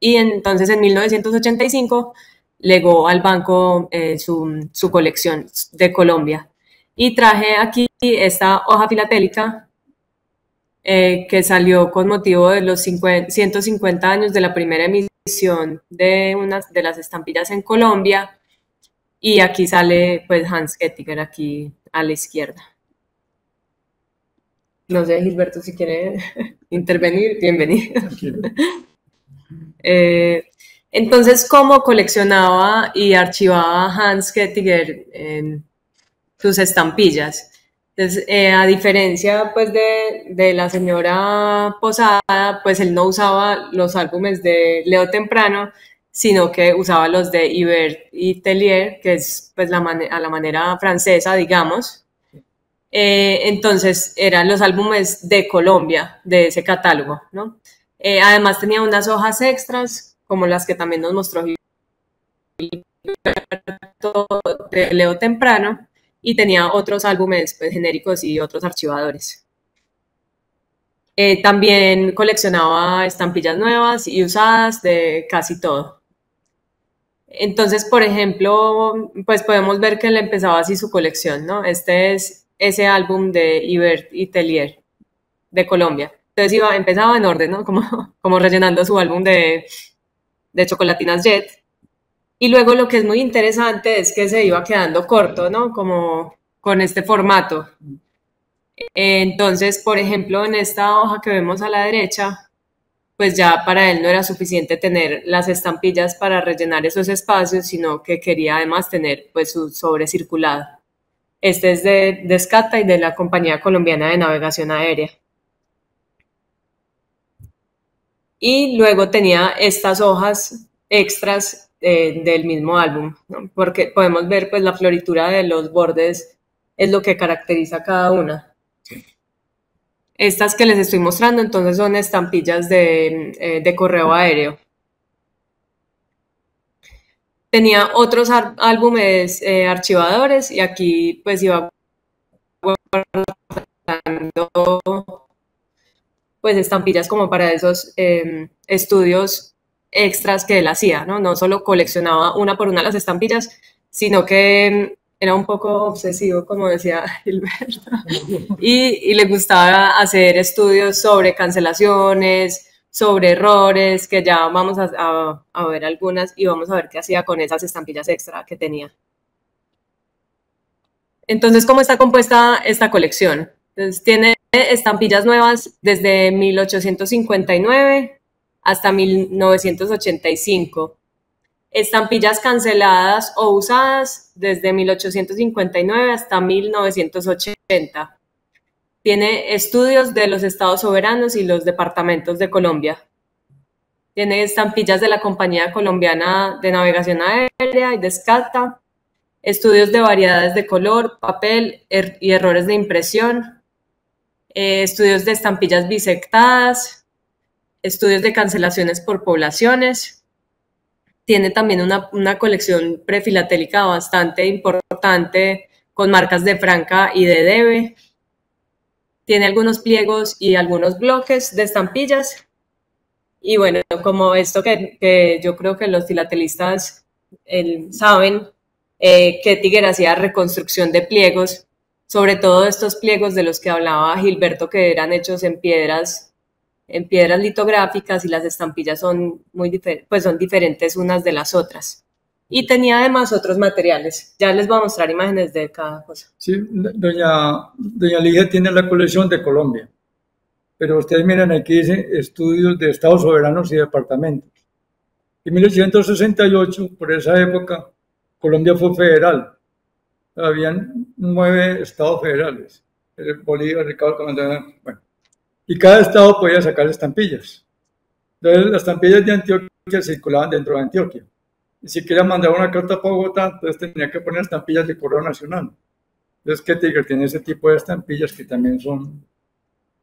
[SPEAKER 4] y entonces en 1985 legó al banco eh, su, colección de Colombia y traje aquí esta hoja filatélica eh, que salió con motivo de los 150 años de la primera emisión de, unas, de las estampillas en Colombia y aquí sale pues Hans Kettiger aquí a la izquierda. No sé, Gilberto, si quiere intervenir, bienvenido. eh, entonces, ¿cómo coleccionaba y archivaba Hans Kettiger sus estampillas? Entonces, eh, a diferencia pues de, de, la señora Posada, pues él no usaba los álbumes de Leo Temprano, sino que usaba los de Ibert y Tellier, que es pues la a la manera francesa, digamos. Eh, entonces eran los álbumes de Colombia, de ese catálogo, ¿no? Eh, además tenía unas hojas extras, como las que también nos mostró de Leo Temprano, y tenía otros álbumes pues, genéricos y otros archivadores. Eh, también coleccionaba estampillas nuevas y usadas de casi todo. Entonces, por ejemplo, pues podemos ver que él empezaba así su colección, ¿no? Este es ese álbum de Ibert y Tellier de Colombia. Entonces iba, empezaba en orden, ¿no? Como, como rellenando su álbum de, de chocolatinas Jet. Y luego lo que es muy interesante es que se iba quedando corto, ¿no? Como con este formato. Entonces, por ejemplo, en esta hoja que vemos a la derecha, pues ya para él no era suficiente tener las estampillas para rellenar esos espacios, sino que quería además tener pues su sobre circulado. Este es de Descata y de la Compañía Colombiana de Navegación Aérea. Y luego tenía estas hojas extras eh, del mismo álbum, porque podemos ver pues la floritura de los bordes es lo que caracteriza cada una. Estas que les estoy mostrando entonces son estampillas de, eh, correo aéreo. Tenía otros álbumes eh, archivadores y aquí pues iba guardando pues estampillas como para esos em, estudios extras que él hacía, ¿no? No solo coleccionaba una por una las estampillas, sino que era un poco obsesivo, como decía Gilberto, y, le gustaba hacer estudios sobre cancelaciones, sobre errores, que ya vamos a, a, ver algunas y vamos a ver qué hacía con esas estampillas extra que tenía. Entonces, ¿cómo está compuesta esta colección? Tiene estampillas nuevas desde 1859 hasta 1985 estampillas canceladas o usadas desde 1859 hasta 1980. Tiene estudios de los estados soberanos y los departamentos de Colombia. Tiene estampillas de la Compañía Colombiana de Navegación Aérea y Descata, estudios de variedades de color, papel er, y errores de impresión, eh, estudios de estampillas bisectadas, estudios de cancelaciones por poblaciones, tiene también una, una colección prefilatélica bastante importante con marcas de franca y de debe. Tiene algunos pliegos y algunos bloques de estampillas. Y bueno, como esto que, que yo creo que los filatelistas saben, eh, que Tiger hacía reconstrucción de pliegos, sobre todo estos pliegos de los que hablaba Gilberto, que eran hechos en piedras en piedras litográficas y las estampillas son muy pues son diferentes unas de las otras. Y tenía además otros materiales. Ya les voy a mostrar imágenes de cada cosa.
[SPEAKER 5] Sí, doña, doña Ligia tiene la colección de Colombia. Pero ustedes miren aquí dice estudios de estados soberanos y departamentos. En 1868, por esa época, Colombia fue federal. Habían nueve estados federales. Bolívar, Ricardo, bueno, y cada estado podía sacar estampillas. Entonces, las estampillas de Antioquia circulaban dentro de Antioquia. Y si quería mandar una carta para Bogotá, entonces tenía que poner estampillas de correo nacional. Entonces, Kettiger tiene ese tipo de estampillas que también son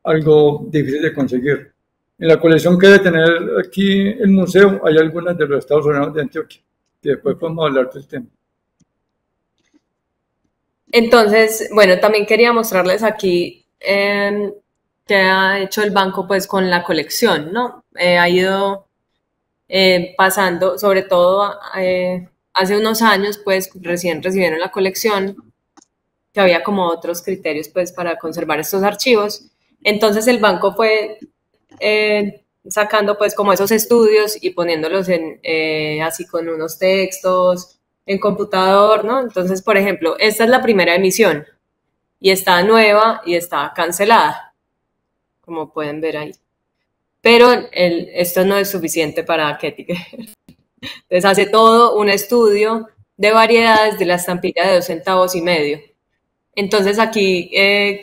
[SPEAKER 5] algo difícil de conseguir. En la colección que debe tener aquí el museo hay algunas de los Estados Unidos de Antioquia, que después podemos hablar del tema.
[SPEAKER 4] Entonces, bueno, también quería mostrarles aquí eh, que ha hecho el banco pues con la colección, ¿no? Eh, ha ido eh, pasando, sobre todo eh, hace unos años, pues recién recibieron la colección, que había como otros criterios pues para conservar estos archivos. Entonces el banco fue sacando pues como esos estudios y poniéndolos en, así con unos textos en computador, ¿no? Entonces, por ejemplo, esta es la primera emisión y está nueva y está cancelada como pueden ver ahí. Pero el, esto no es suficiente para Kettiger. Entonces hace todo un estudio de variedades de la estampilla de dos centavos y medio. Entonces aquí, eh,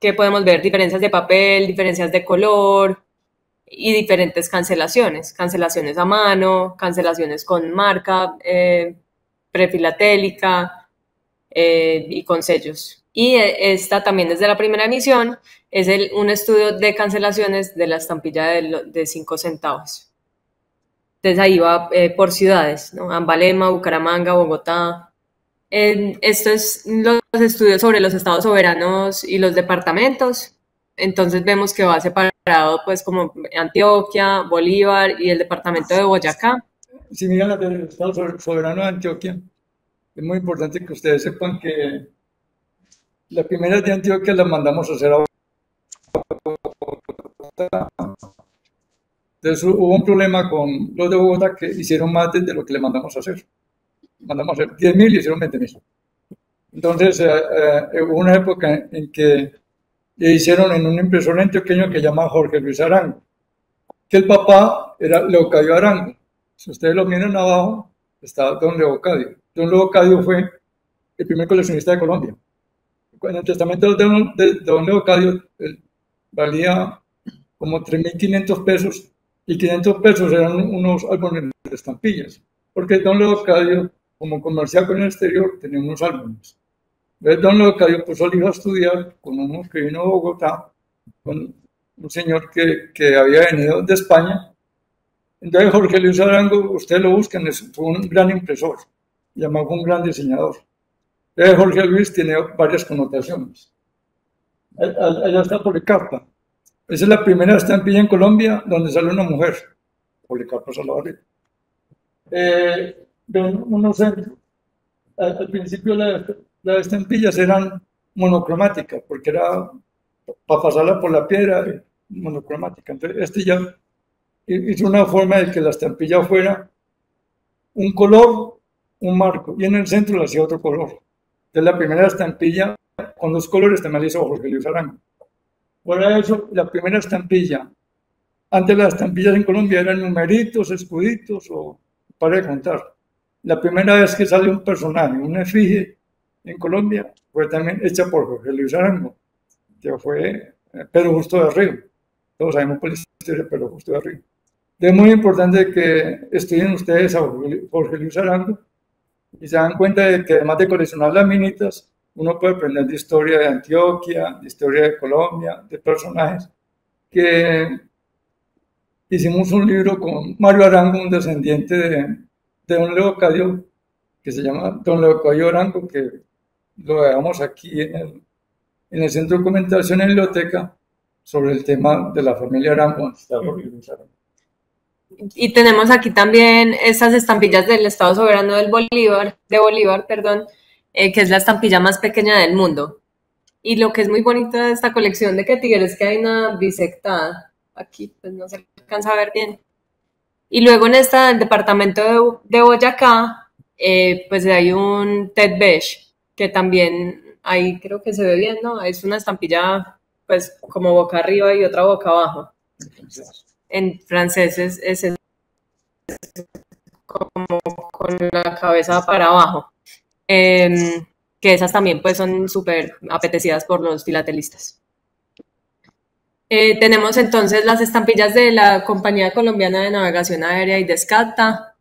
[SPEAKER 4] que, podemos ver? Diferencias de papel, diferencias de color y diferentes cancelaciones. Cancelaciones a mano, cancelaciones con marca eh, prefilatélica eh, y con sellos. Y eh, esta también desde la primera emisión es el, un estudio de cancelaciones de la estampilla de 5 centavos. Entonces ahí va eh, por ciudades, ¿no? Ambalema, Bucaramanga, Bogotá. Esto es los estudios sobre los estados soberanos y los departamentos. Entonces vemos que va separado pues como Antioquia, Bolívar y el departamento de Boyacá.
[SPEAKER 5] si miran la del Estado Soberano de Antioquia, es muy importante que ustedes sepan que las primeras de Antioquia las mandamos a hacer a Entonces hubo un problema con los de Bogotá que hicieron más de lo que le mandamos a hacer. Mandamos a hacer 10.000 y hicieron 20.000. Entonces eh, eh, hubo una época en que hicieron en un impresor antioqueño que llama Jorge Luis Arango, que el papá era Leocadio Arango. Si ustedes lo miran abajo, está don Leocadio. Don Leocadio fue el primer coleccionista de Colombia. En el testamento de don, Leocadio valía como 3.500 pesos y 500 pesos eran unos álbumes de estampillas, porque don Leocadio, como comercial con el exterior, tenía unos álbumes. Entonces don Leocadio puso al hijo a estudiar con uno que vino a Bogotá, con un señor que, que había venido de España. Entonces Jorge Luis Arango, ustedes lo buscan, fue un gran impresor, llamado un gran diseñador. Entonces Jorge Luis tiene varias connotaciones. Allá está Policarpa, esa es la primera estampilla en Colombia donde sale una mujer, Policarpo Salvador. Eh, unos al, al principio las, estampillas eran monocromáticas, porque era para pasarla por la piedra monocromática. Entonces, este ya hizo una forma de que la estampilla fuera un color, un marco, y en el centro le hacía otro color. Entonces, la primera estampilla con dos colores también la hizo Jorge Luis Arango. Por eso, la primera estampilla. Antes las estampillas en Colombia eran numeritos, escuditos o para de contar. La primera vez que sale un personaje, una efigie en Colombia, fue también hecha por Jorge Luis Arango, que fue eh, Pedro Justo de Río. Todos sabemos por la historia de Pedro Justo de Río. Es muy importante que estudien ustedes a Jorge Luis Arango y se dan cuenta de que además de coleccionar las minitas, uno puede aprender de historia de Antioquia, de historia de Colombia, de personajes, que hicimos un libro con Mario Arango, un descendiente de, de don Leocadio, que se llama Don Leocadio Arango, que lo dejamos aquí en el, en el Centro de Documentación en la Biblioteca, sobre el tema de la familia Arango.
[SPEAKER 4] Y tenemos aquí también estas estampillas del Estado Soberano del Bolívar, de Bolívar, perdón, eh, que es la estampilla más pequeña del mundo. Y lo que es muy bonito de esta colección de Kettiger es que hay una bisectada. Aquí pues no se alcanza a ver bien. Y luego en esta, el departamento de, Boyacá, eh, pues hay un Ted Beige, que también ahí creo que se ve bien, ¿no? Es una estampilla pues como boca arriba y otra boca abajo. En francés es, es como con la cabeza para abajo. Em, que esas también pues son súper apetecidas por los filatelistas. Eh, tenemos entonces las estampillas de la Compañía Colombiana de Navegación Aérea y Descata.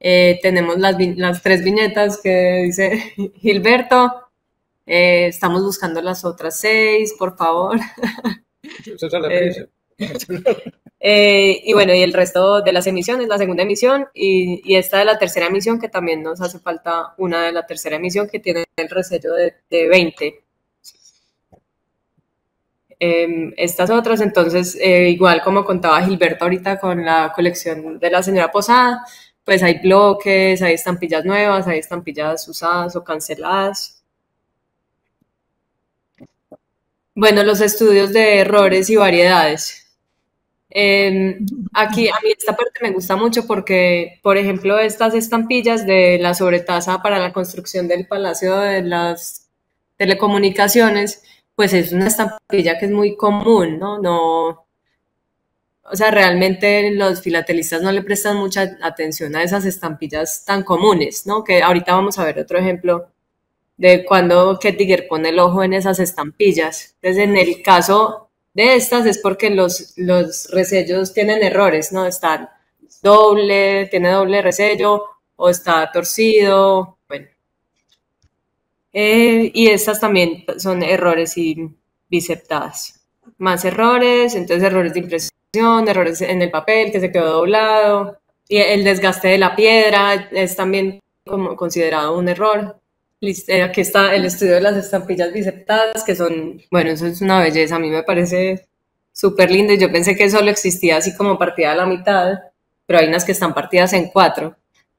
[SPEAKER 4] Eh, tenemos las, las, tres viñetas que dice Gilberto. Eh, estamos buscando las otras seis, por favor. Eh, y bueno, y el resto de las emisiones, la segunda emisión y, esta de la tercera emisión, que también nos hace falta una de la tercera emisión que tiene el resello de, de 20. Em, estas otras, entonces, eh, igual como contaba Gilberto ahorita con la colección de la señora Posada, pues hay bloques, hay estampillas nuevas, hay estampillas usadas o canceladas. Bueno, los estudios de errores y variedades. Em, aquí a mí esta parte me gusta mucho porque, por ejemplo, estas estampillas de la sobretasa para la construcción del Palacio de las Telecomunicaciones, pues es una estampilla que es muy común, ¿no? No, o sea, realmente los filatelistas no le prestan mucha atención a esas estampillas tan comunes, ¿no? Que ahorita vamos a ver otro ejemplo de cuando Kettiger pone el ojo en esas estampillas. Entonces, en el caso de estas es porque los, los resellos tienen errores, ¿no? Está doble, tiene doble resello o está torcido, bueno. Eh, y estas también son errores y biceptadas. Más errores, entonces errores de impresión, errores en el papel que se quedó doblado, y el desgaste de la piedra es también como considerado un error. Eh, aquí está el estudio de las estampillas biceptadas, que son, bueno, eso es una belleza, a mí me parece súper lindo. Yo pensé que solo existía así como partida a la mitad, pero hay unas que están partidas en cuatro.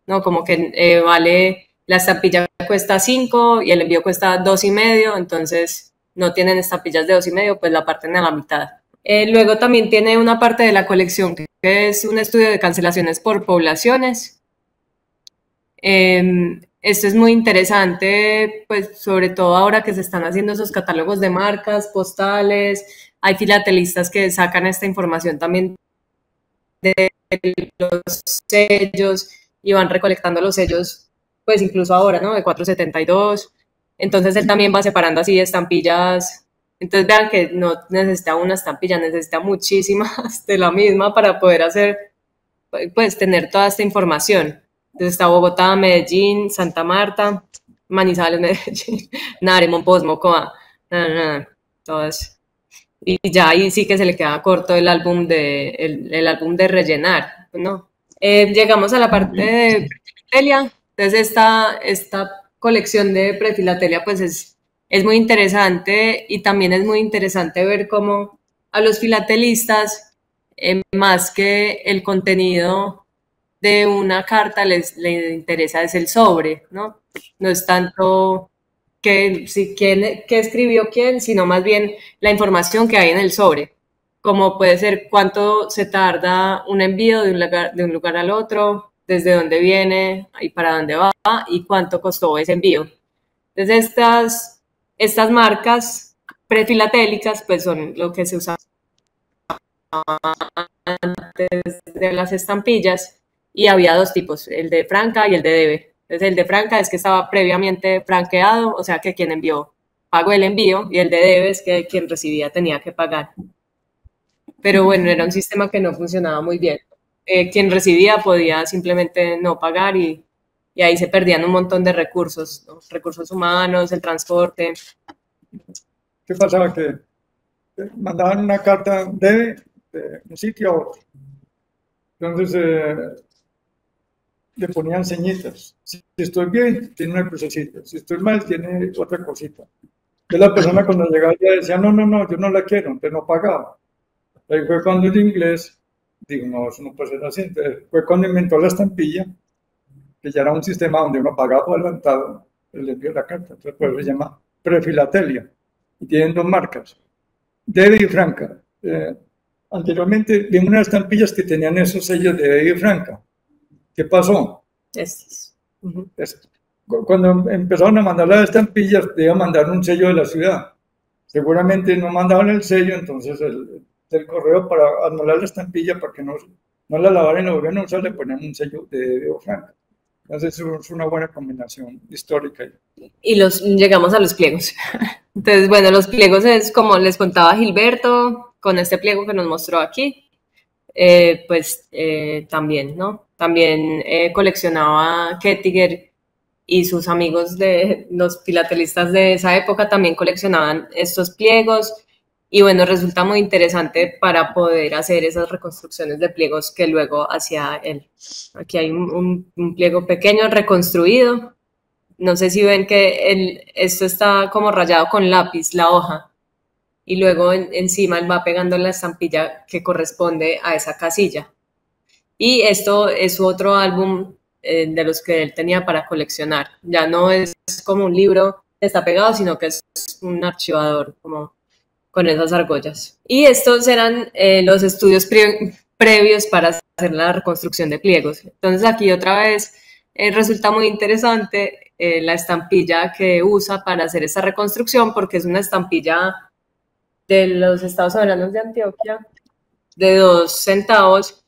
[SPEAKER 4] ¿no? Como que eh, vale, la estampilla cuesta 5 y el envío cuesta dos y medio, entonces no tienen estampillas de dos y medio, pues la parten a la mitad. Eh, luego también tiene una parte de la colección que es un estudio de cancelaciones por poblaciones. Em, esto es muy interesante, pues sobre todo ahora que se están haciendo esos catálogos de marcas, postales, hay filatelistas que sacan esta información también de los sellos y van recolectando los sellos, pues incluso ahora, ¿no? De 472. Entonces él también va separando así estampillas. Entonces vean que no necesita una estampilla, necesita muchísimas de la misma para poder hacer, pues tener toda esta información. Entonces está Bogotá, Medellín, Santa Marta, Manizales, Medellín, Nare, Monpós, Mocoa, todas. Y ya ahí sí que se le queda corto el álbum de, el, álbum de rellenar, ¿no? Eh, llegamos a la parte de filatelia. Entonces esta, esta colección de prefilatelia pues es, es muy interesante y también es muy interesante ver cómo a los filatelistas, eh, más que el contenido de una carta, les, les interesa es el sobre, ¿no? No es tanto que si quién, qué escribió quién, sino más bien la información que hay en el sobre, como puede ser cuánto se tarda un envío de un lugar, de un lugar al otro, desde dónde viene y para dónde va y cuánto costó ese envío. Entonces estas, estas marcas prefilatélicas pues son lo que se usa antes de las estampillas y había dos tipos, el de franca y el de debe. Entonces el de franca es que estaba previamente franqueado, o sea que quien envió pagó el envío y el de debe es que quien recibía tenía que pagar. Pero bueno, era un sistema que no funcionaba muy bien. Eh, quien recibía podía simplemente no pagar y, y, ahí se perdían un montón de recursos, recursos humanos, el transporte.
[SPEAKER 5] ¿Qué pasaba? Que mandaban una carta de, un sitio a otro. Entonces, eh, le ponían señitas. Si estoy bien, tiene una crucecita. Si estoy mal, tiene otra cosita. Entonces la persona cuando llegaba ya decía, no, no, no, yo no la quiero, entonces no pagaba. Ahí fue cuando el inglés, digo, no, eso no puede ser así. Entonces fue cuando inventó la estampilla, que ya era un sistema donde uno pagaba por adelantado el envío de la carta. Entonces pues se llama prefilatelia. Y tienen dos marcas, Debe y Franca. Eh, anteriormente vimos unas estampillas que tenían esos sellos de Debe y Franca ¿Qué pasó? Cuando empezaron a mandar las estampillas, debían mandar un sello de la ciudad. Seguramente no mandaban el sello, entonces el, correo para anular la estampilla, para que no, no la lavaran y la volvieran a usar, le ponían un sello de, de Entonces es una buena combinación histórica.
[SPEAKER 4] Y los, llegamos a los pliegos. Entonces, bueno, los pliegos es como les contaba Gilberto, con este pliego que nos mostró aquí, eh, pues eh, también, ¿no? También eh, coleccionaba Kettiger y sus amigos de los filatelistas de esa época también coleccionaban estos pliegos y bueno, resulta muy interesante para poder hacer esas reconstrucciones de pliegos que luego hacía él. Aquí hay un, pliego pequeño reconstruido. No sé si ven que el, esto está como rayado con lápiz, la hoja y luego encima él va pegando la estampilla que corresponde a esa casilla. Y esto es otro álbum eh, de los que él tenía para coleccionar. Ya no es como un libro que está pegado, sino que es un archivador como con esas argollas. Y estos eran eh, los estudios previos para hacer la reconstrucción de pliegos. Entonces aquí otra vez eh, resulta muy interesante la estampilla que usa para hacer esa reconstrucción porque es una estampilla de los Estados Soberanos de Antioquia de dos centavos,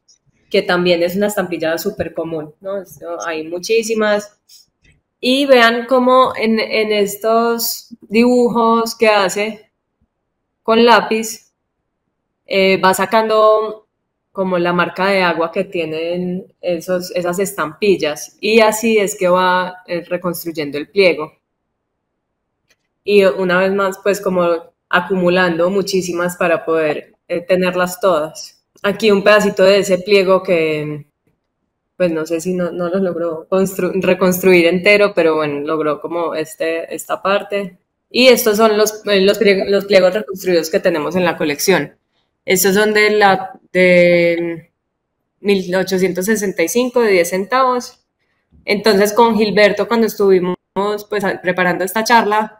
[SPEAKER 4] que también es una estampilla súper común, ¿no? Hay muchísimas. Y vean cómo en, estos dibujos que hace con lápiz, eh, va sacando como la marca de agua que tienen esos, esas estampillas. Y así es que va eh, reconstruyendo el pliego. Y una vez más, pues como acumulando muchísimas para poder eh, tenerlas todas. Aquí un pedacito de ese pliego que, pues no sé si no, no lo logró reconstruir entero, pero bueno, logró como este, esta parte. Y estos son los, eh, los, los pliegos reconstruidos que tenemos en la colección. Estos son de la de 1865, de 10 centavos. Entonces con Gilberto cuando estuvimos pues preparando esta charla,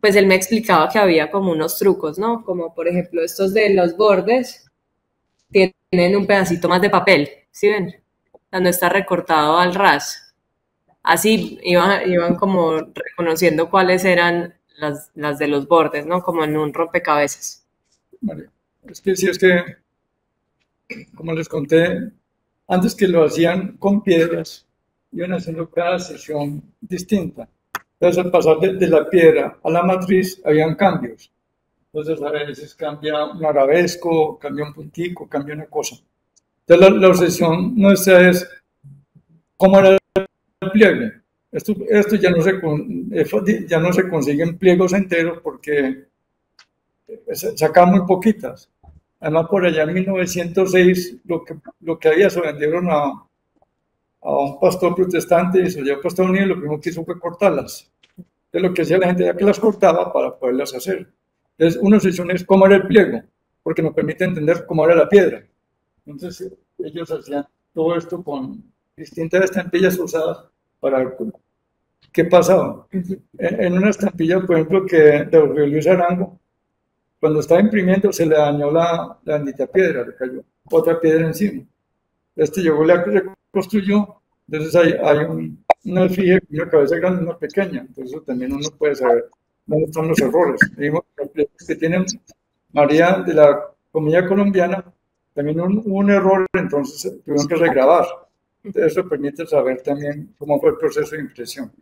[SPEAKER 4] pues él me explicaba que había como unos trucos, ¿no? Como por ejemplo estos de los bordes tienen un pedacito más de papel, ¿sí ven? Cuando está recortado al ras. Así iban, iban como reconociendo cuáles eran las, las de los bordes, ¿no? Como en un rompecabezas.
[SPEAKER 5] Vale. Es que sí, es que, como les conté, antes que lo hacían con piedras, iban haciendo cada sesión distinta. Entonces, al pasar de, la piedra a la matriz, habían cambios. Entonces, a veces cambia un arabesco, cambia un puntico, cambia una cosa. Entonces, la, obsesión nuestra es cómo era el pliegue. Esto, esto ya, no se, eh, ya no se consiguen pliegos enteros porque sacan muy poquitas. Además, por allá en 1906, lo que, lo que había se vendieron a, a un pastor protestante y se llevó a Estados Unidos, lo primero que hizo fue cortarlas. Entonces, lo que hacía la gente era que las cortaba para poderlas hacer. Entonces, una sesión es cómo era el pliego, porque nos permite entender cómo era la piedra. Entonces, ellos hacían todo esto con distintas estampillas usadas para ver qué pasaba. En una estampilla, por ejemplo, que de Luis Arango, cuando estaba imprimiendo se le dañó la, la bendita piedra, le cayó otra piedra encima. Este llegó, le reconstruyó, entonces hay, hay un, una fija, una cabeza grande una pequeña, entonces también uno puede saber dónde están los errores. Digamos, que tienen María de la comida colombiana, también hubo un, error, entonces tuvieron que regrabar. eso permite saber también cómo fue el proceso de impresión,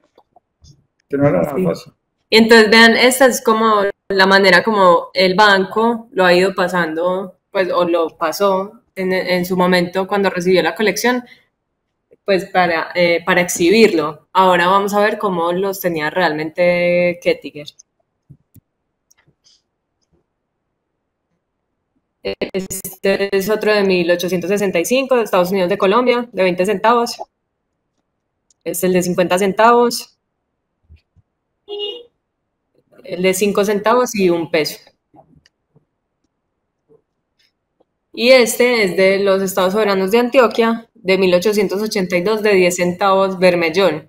[SPEAKER 5] que no era nada fácil.
[SPEAKER 4] Entonces, vean, esta es como la manera como el banco lo ha ido pasando, pues, o lo pasó en, en su momento cuando recibió la colección, pues para, eh, para exhibirlo. Ahora vamos a ver cómo los tenía realmente Kettiger. Este es otro de 1865 de Estados Unidos de Colombia, de 20 centavos. Es el de 50 centavos el de 5 centavos y un peso. Y este es de los Estados Soberanos de Antioquia, de 1882, de 10 centavos Bermellón.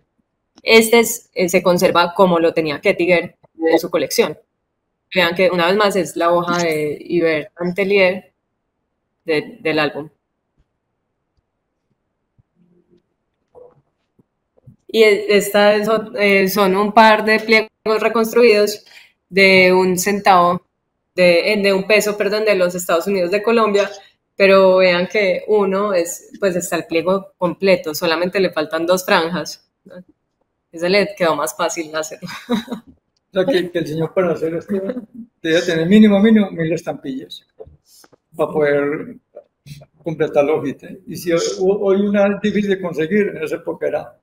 [SPEAKER 4] Este eh, se conserva como lo tenía Kettiger de su colección. Vean que una vez más es la hoja de Iber Antelier del álbum. Y esta eh, son un par de pliegos reconstruidos de un centavo, de, de, un peso, perdón, de los Estados Unidos de Colombia, pero vean que uno es, pues está el pliego completo, solamente le faltan dos franjas. Ese le quedó más fácil hacerlo.
[SPEAKER 5] O sea, que, el señor para hacer esto debe tener mínimo, mínimo mil estampillas para poder completar los Y si hoy una difícil de conseguir, en esa época era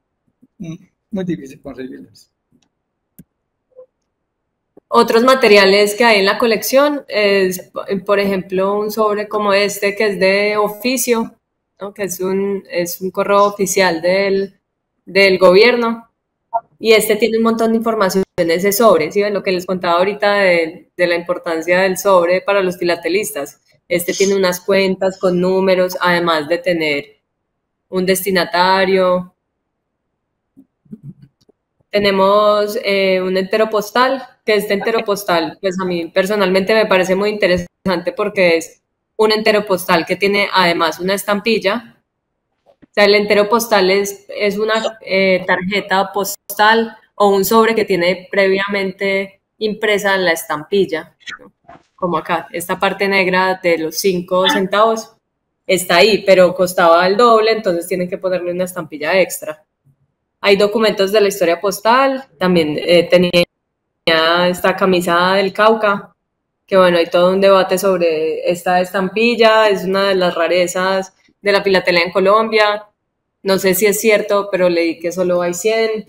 [SPEAKER 5] muy difícil conseguirlas.
[SPEAKER 4] Otros materiales que hay en la colección es, por ejemplo, un sobre como este que es de oficio, que es un, es un correo oficial del, del gobierno. Y este tiene un montón de información en ese sobre, ¿sí? Lo que les contaba ahorita de, de la importancia del sobre para los filatelistas. Este tiene unas cuentas con números, además de tener un destinatario, tenemos eh, un entero postal, que este entero postal, pues a mí personalmente me parece muy interesante porque es un entero postal que tiene además una estampilla. O sea, el entero postal es, es una eh, tarjeta postal o un sobre que tiene previamente impresa la estampilla, como acá, esta parte negra de los 5 centavos está ahí, pero costaba el doble, entonces tienen que ponerle una estampilla extra. Hay documentos de la historia postal, también eh, tenía esta camisa del Cauca, que bueno, hay todo un debate sobre esta estampilla, es una de las rarezas de la filatelia en Colombia. No sé si es cierto, pero leí que solo hay 100.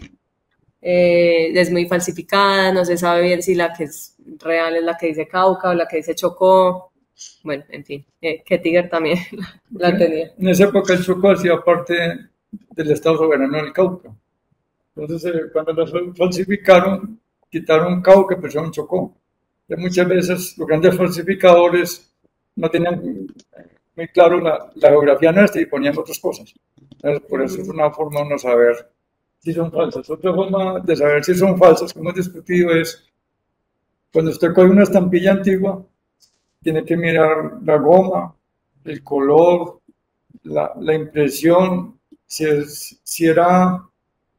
[SPEAKER 4] Eh, es muy falsificada, no se sabe bien si la que es real es la que dice Cauca o la que dice Chocó. Bueno, en fin, eh, que Tiger también la tenía.
[SPEAKER 5] En esa época el Chocó hacía parte del Estado soberano del Cauca. Entonces, eh, cuando las falsificaron, quitaron Cauca, pero un Chocó. Y muchas veces los grandes falsificadores no tenían muy claro la, geografía nuestra y ponían otras cosas. por eso es una forma de no saber si son falsas. Otra forma de saber si son falsas que hemos discutido es cuando usted coge una estampilla antigua, tiene que mirar la goma, el color, la, la impresión, si, es, si era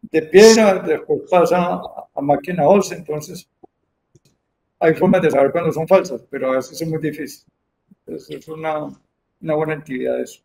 [SPEAKER 5] de piedra, después pasa a, máquina OS, entonces hay formas de saber cuándo son falsas, pero a veces es muy difícil. es una, una buena actividad eso.